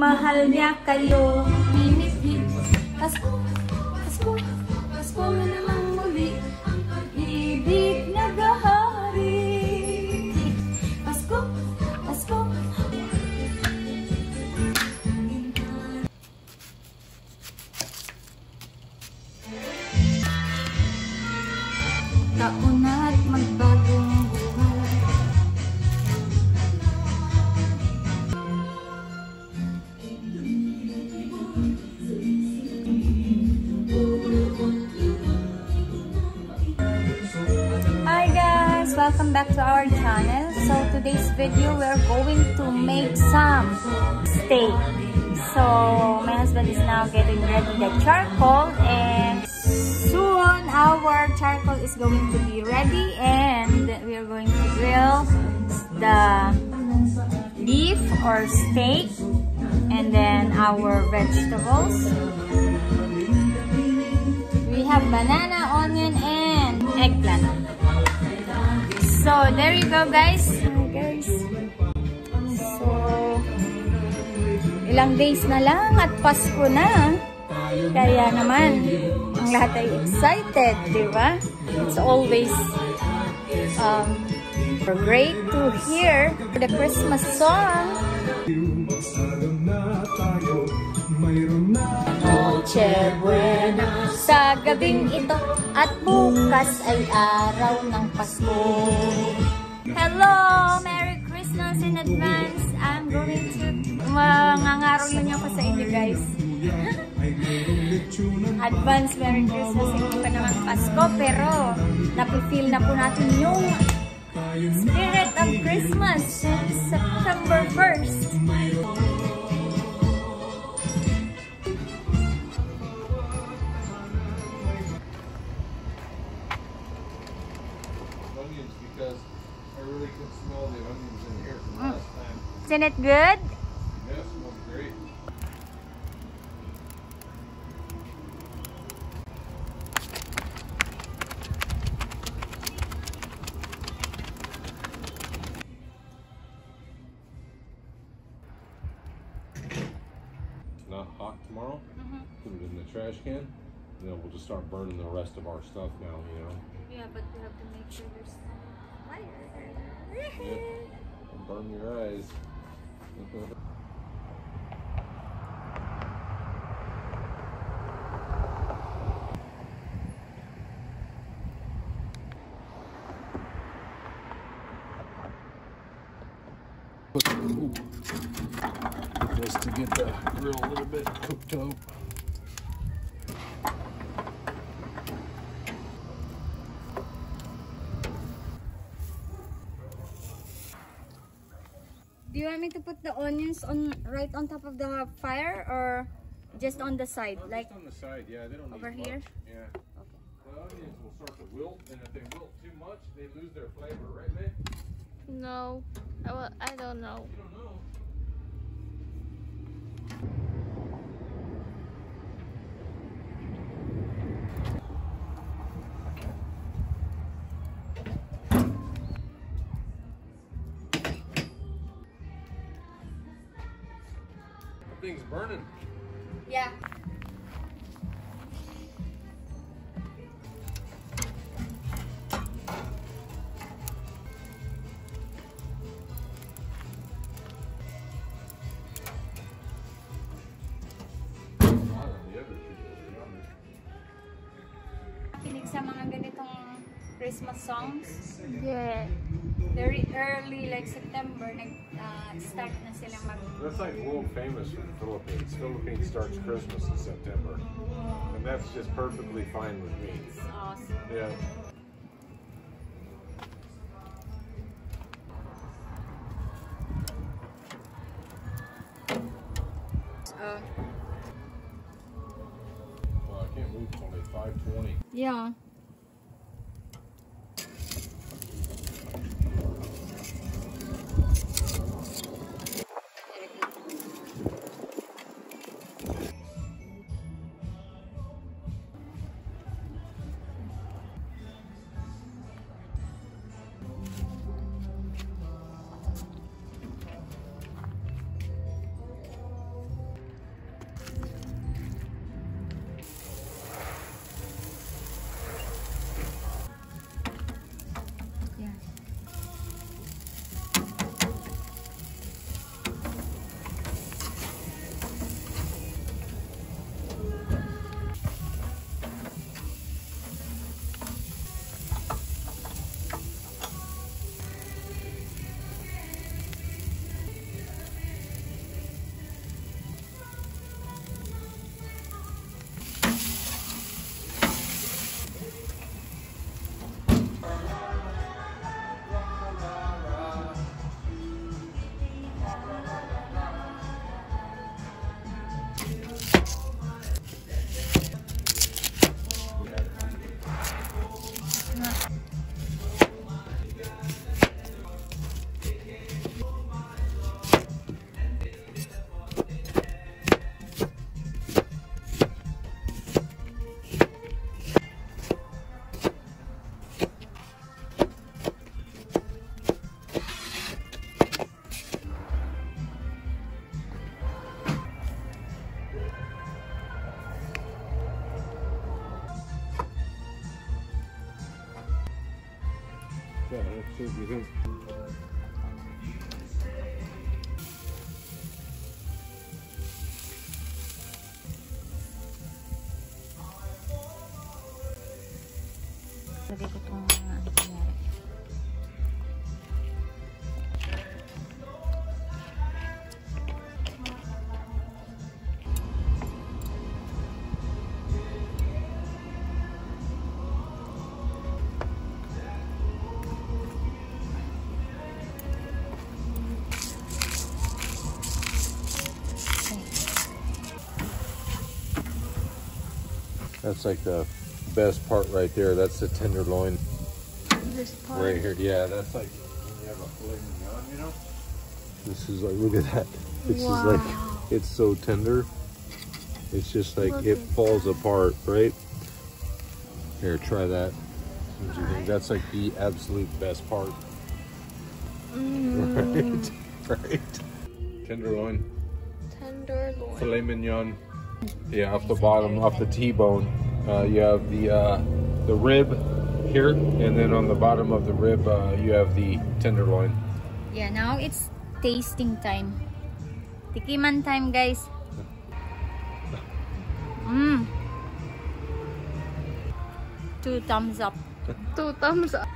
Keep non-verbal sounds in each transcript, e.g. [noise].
Mahal niya kayo. Minit-hit. Pasko, Pasko, Pasko na naman muli. Ibig nagahari. Pasko, Pasko. Taon Welcome back to our channel. So today's video, we're going to make some steak. So my husband is now getting ready the charcoal and soon our charcoal is going to be ready and we are going to grill the beef or steak and then our vegetables. We have banana, onion, and eggplant. So, there you go guys. Hi guys. So, ilang days na lang at Pasko na. Kaya naman, ang lahat ay excited, di ba? It's always um, great to hear the Christmas song. Noche Buena sa gabing ito at bukas ay araw ng Pasko. Hello! Merry Christmas in advance! I'm going to mangangaroon niyo ako sa inyo guys. [laughs] advance Merry Christmas! Hindi pa naman Pasko pero napifeel na po natin yung spirit of Christmas since September 1st. Isn't it good? It great. Not hot tomorrow. Mm-hmm. Put it in the trash can. And then we'll just start burning the rest of our stuff now, you know. Yeah, but we have to make sure there's fire. Yep. Burn your eyes. Just to get the grill a little bit cooked up. Do you want me to put the onions on right on top of the fire or just on the side? Oh, Like just on the side, yeah. They don't over need here? Much. Yeah. The onions will start to wilt, and if they wilt too much, they lose their flavor, right, babe? No, I, wa- I don't know. You don't know. Be honest. Kinig sa mga ganitong Christmas songs. Yeah. Very early, like September, nag-start na silang mag... That's like world famous for the Philippines. Philippines starts Christmas in September. And that's just perfectly fine with me. It's awesome. Yeah. Uh, Well, I can't move till 520. yeah. What do you think? Lagay ko itong ano kunyari. That's like the best part right there. That's the tenderloin This right here. Yeah, that's like when you have a filet mignon, you know? This is like, look at that. It's just like, it's so tender. It's just like, Look it falls apart, right? Here, try that. What do you think? That's like the absolute best part. Mm, [laughs] Right? right? Tenderloin. tenderloin. filet mignon. Yeah, off the bottom, off the T-bone, uh, you have the uh, the rib here, and then on the bottom of the rib, uh, you have the tenderloin. Yeah, now it's tasting time. Tikiman time, guys. Mmm. Two thumbs up. [laughs] Two thumbs up.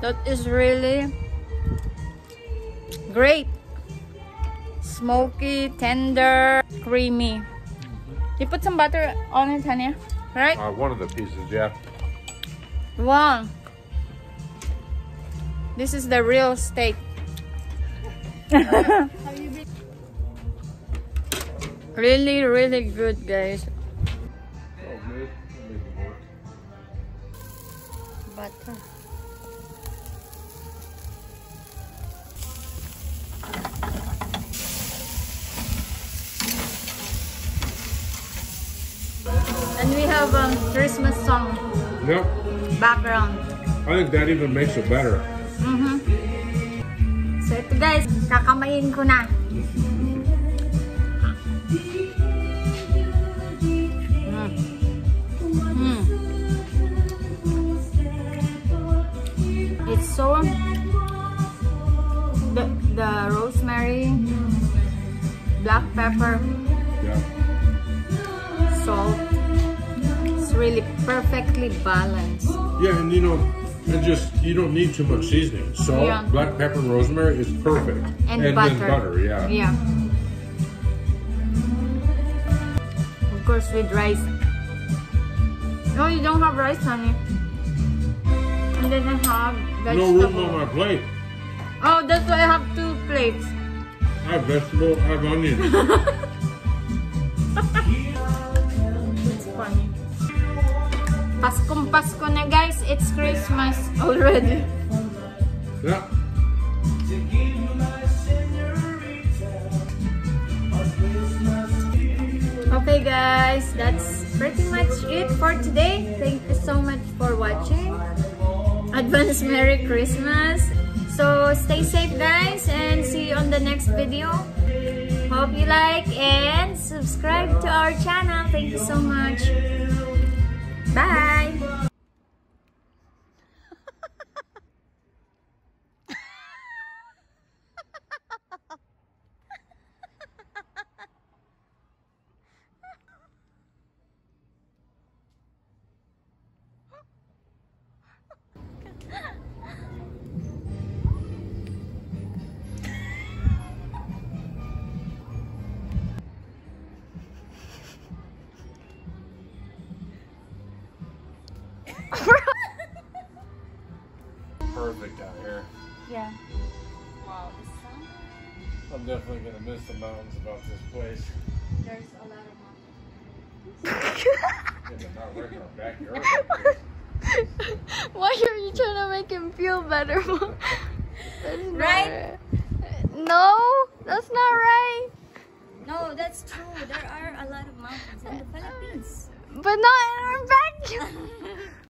That is really great. Smoky, tender, creamy. You put some butter on it, honey. Right? Uh, one of the pieces, yeah. Wow. This is the real steak. [laughs] really, really good, guys. Oh. Butter. Have um, Christmas song Yep, background. I think that even makes it better. Mhm. So ito guys, kakamayin ko na. Mm. Mm. It's so the the rosemary, black pepper, Yeah. salt. Really perfectly balanced. Yeah, and you know, and just you don't need too much seasoning. Salt, Yeah. black pepper, and rosemary is perfect. And, then butter. butter, yeah. Yeah. Of course with rice. No, you don't have rice, honey. And then I have No room on my plate. oh, that's why I have two plates. I have vegetable, I have onion. [laughs] Paskong Pasko na guys. It's Christmas already. yeah. Okay guys, that's pretty much it for today. Thank you so much for watching. Advance Merry Christmas. So stay safe guys and see you on the next video. Hope you like and subscribe to our channel. Thank you so much. Bye! Miss the mountains about this place. There's a lot of Yeah, not right in our backyard. [laughs] Why are you trying to make him feel better? [laughs] Not Right? No, that's not right. No, that's true. There are a lot of mountains in the Philippines. But not in our backyard. [laughs]